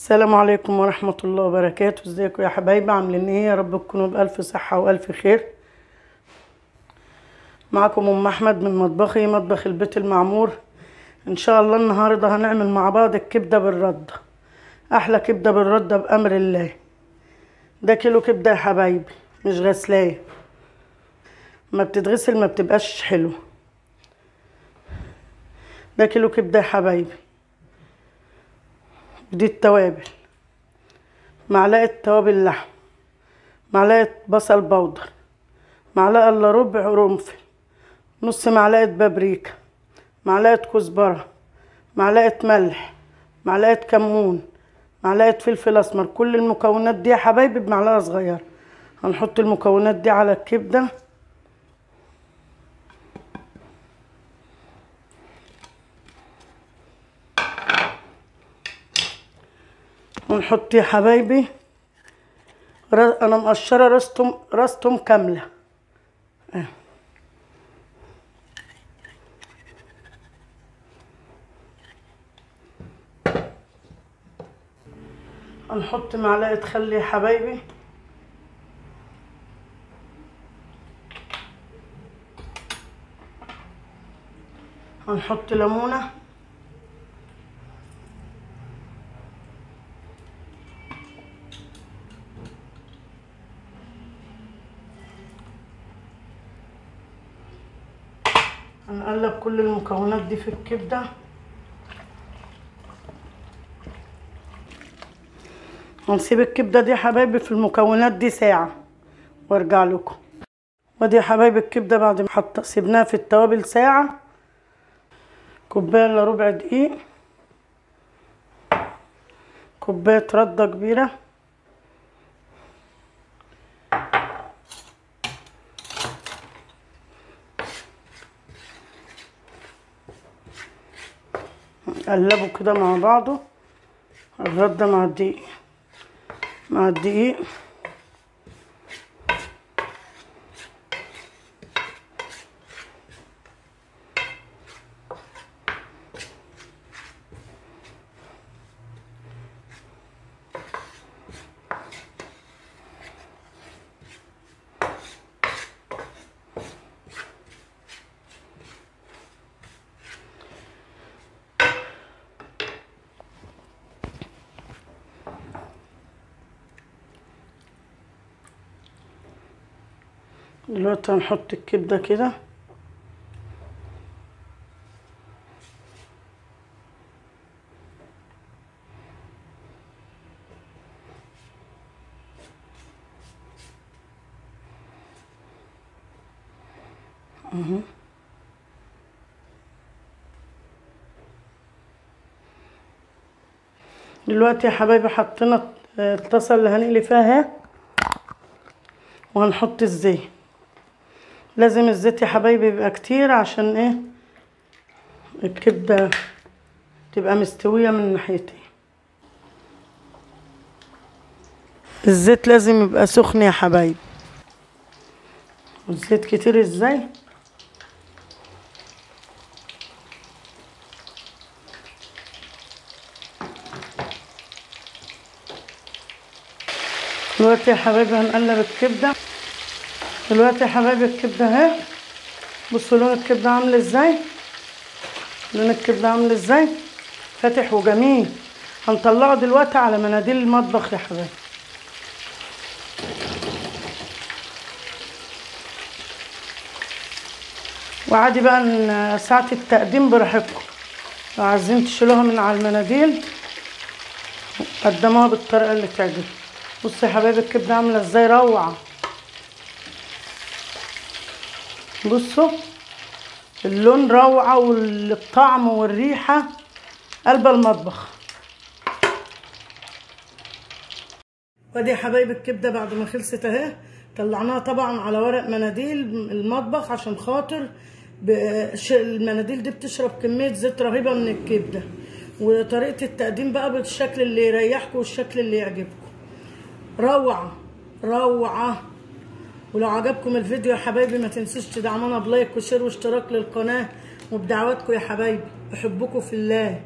السلام عليكم ورحمة الله وبركاته. ازيكم يا حبايبي؟ عاملين إيه؟ يا رب تكونوا بألف صحة وألف خير. معكم أم أحمد من مطبخي مطبخ البيت المعمور. إن شاء الله النهاردة هنعمل مع بعض الكبدة بالردة أحلى كبدة بالردة بأمر الله. ده كيلو كبدة يا حبايبي مش غسلاية ما بتتغسل ما بتبقاش حلو. ده كيلو كبدة يا حبايبي. دي التوابل. معلقة توابل لحم معلقة بصل بودر معلقة إلا ربع قرنفل نص معلقة بابريكا معلقة كزبرة معلقة ملح معلقة كمون معلقة فلفل أسمر. كل المكونات دي يا حبايبي بمعلقة صغيرة. هنحط المكونات دي على الكبدة. ونحط يا حبايبي أنا مقشرة راستم كاملة. آه. هنحط معلقة خل يا حبايبي. هنحط ليمونة. هنقلب كل المكونات دي في الكبدة. هنسيب الكبدة دي حبايبي في المكونات دي ساعة. وارجع لكم. ودي يا حبايبي الكبدة بعد ما حط سيبناها في التوابل ساعة. كوباية إلا ربع دقيق. كوباية رده كبيرة. قلبوا كده مع بعضه الردة مع الدقيق. مع الدقيق. دلوقتي هنحط الكبدة كده دلوقتي يا حبايبي حطينا الطاسة اللي هنقلي فيها وهنحط الزيت. لازم الزيت يا حبايبي يبقى كتير عشان إيه؟ الكبده تبقى مستوية من ناحيتين الزيت لازم يبقى سخن يا حبايبي. والزيت كتير إزاي؟ دلوقتي يا حبايبي هنقلب الكبدة. دلوقتي يا حبايبي الكبدة اهي. بصوا لون الكبدة عامل إزاي. لون الكبدة عامل إزاي. فاتح وجميل. هنطلعه دلوقتي على مناديل المطبخ يا حبايبي. وعادي بقى ساعة التقديم براحتكم. لو عايزين تشيلوها من على المناديل قدموها بالطريقة اللي تعجبكم بصوا يا حبايبي الكبدة عاملة إزاي. روعة. بصوا اللون روعة والطعم والريحة قلب المطبخ. ودي يا حبايبي الكبدة بعد ما خلصت اهي طلعناها طبعا على ورق مناديل المطبخ عشان خاطر المناديل دي بتشرب كمية زيت رهيبة من الكبدة. وطريقة التقديم بقى بالشكل اللي يريحكم والشكل اللي يعجبكم. روعة روعة. ولو عجبكم الفيديو يا حبايبي ما تنسوش تدعمونا ب like و share واشتراك للقناة. وبدعواتكم يا حبايبي بحبكم في الله.